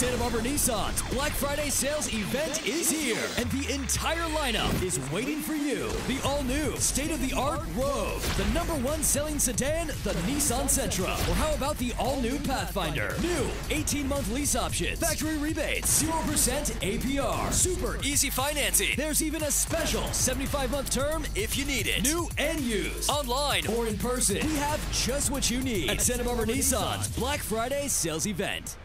Santa Barbara Nissan's Black Friday sales event is here, and the entire lineup is waiting for you. The all new, state of the art Rogue, the number one selling sedan, the Nissan Sentra. Or how about the all new Pathfinder? New 18 month lease options, factory rebates, 0% APR, super easy financing. There's even a special 75 month term if you need it. New and used, online or in person. We have just what you need at Santa Barbara Nissan's Black Friday sales event.